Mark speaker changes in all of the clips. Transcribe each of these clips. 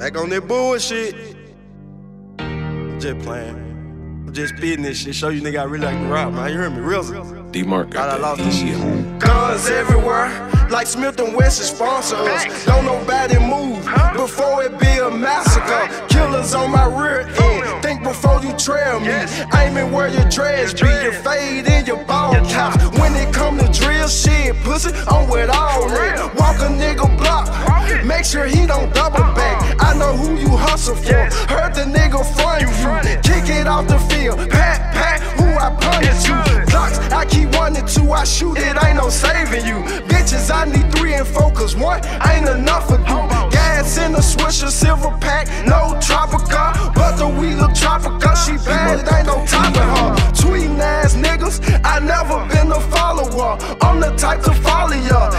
Speaker 1: Back on that bullshit. I'm just playing. I'm just spitting this shit. Show you nigga I really like to rock, man. You hear me? Real.
Speaker 2: D-Mark
Speaker 1: Thought I
Speaker 2: got
Speaker 1: lost
Speaker 2: that
Speaker 1: this
Speaker 2: heat.
Speaker 1: shit. Guns everywhere, like Smith and Wesson sponsor us. Don't nobody move before it be a massacre. Killers on my rear end. Think before you trail me. Aiming where your dreads be. Your fade in your ball caps. When it come to drill shit, pussy, I'm with all that. Walk a nigga block. Make sure he hustle for. Heard the nigga front you. Kick it off the field. Pat, pat, who I punish you. Blocks, I keep one and two, I shoot it, ain't no saving you. Bitches, I need three and four, cause one ain't enough for you. Gas in the swisher, silver pack, no tropical. But the wheel of tropical, she bad, it ain't no topping her. Tweeting ass niggas, I never been a follower. I'm the type to follow ya.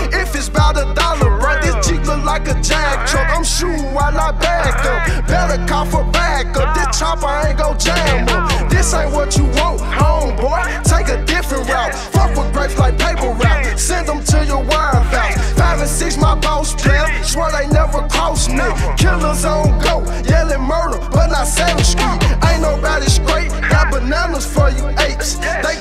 Speaker 1: Better call for backup. This chopper ain't gon' jam up. This ain't what you want, homeboy. Take a different route. Fuck with grapes like paper route. Send them to your wine house. Five and six, my boss player. Swear they never cross me. Killers on go, yelling murder, but not Savage Street. Ain't nobody straight. Got bananas for you apes. They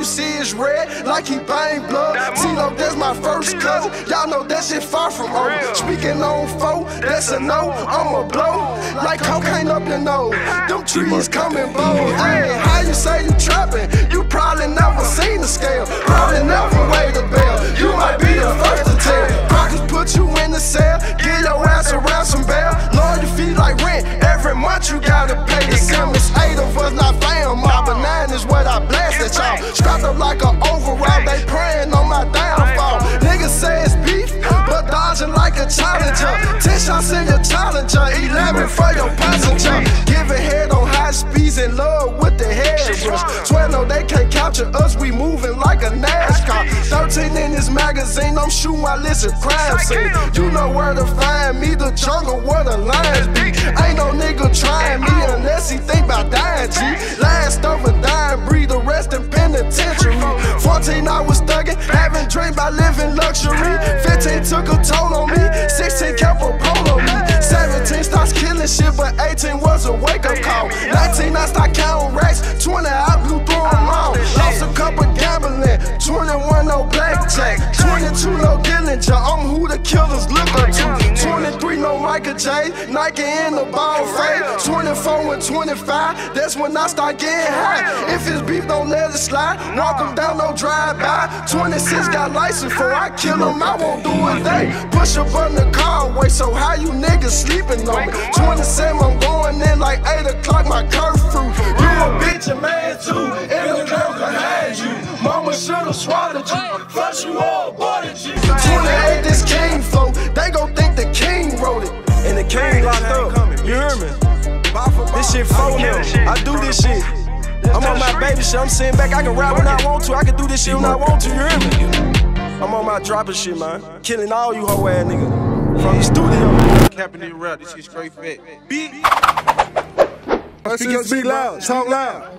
Speaker 1: you see is red, like he bang blood. Tino, that's my first cousin. Y'all know that shit far from over. Speaking on foe, that's a no. I'ma blow. Like cocaine up your nose. Them trees coming bold. Hey, how you say you trapping? You probably never seen the scale. Probably never weighed a bell. You might be the first to tell. Pockets put you in the cell. Get your ass a ransom bail. Lord, your feet like rent. Every month you gotta like an overall. They praying on my downfall. Niggas say it's beef, but dodging like a challenger. Ten shots in your challenger. Eleven for your passenger. Giving head on high speeds in love with the head rush. Swear no, they can't capture us. We moving like a NASCAR. 13 in this magazine. I'm shooting my list a crime scene. You know where to find me. The jungle where the lions be. Ain't no Having live in luxury. 15 took a toll on me. 16 kept a pole on me. 17 starts killing shit, but 18 was a wake up call. 19 I start counting racks. 20 I blew through them all. Lost a couple gambling. 21 no blackjack. 22 Michael J. Nike in the ball fade. 24 and 25. That's when I start getting high. If it's beef, don't let it slide. Walk them down, no drive by. 26 got license for I kill them. I won't do a day. Push up on the car away. So how you niggas sleeping on me? 27, I'm going in like 8 o'clock, my curfew. Shit. I'm sitting back. I can rap when I want to. I can do this shit when I want to. You hear me? I'm on my dropping shit, man. Killing all you hoe ass niggas from the studio.
Speaker 3: Capping it rap, this shit straight fat.
Speaker 1: Beat.
Speaker 4: Speak, up, speak loud, talk loud.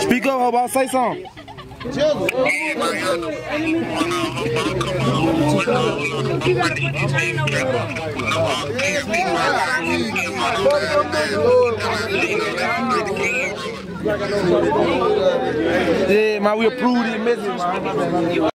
Speaker 3: Speak up, I'll say something? Yeah, man, we approve this message, man.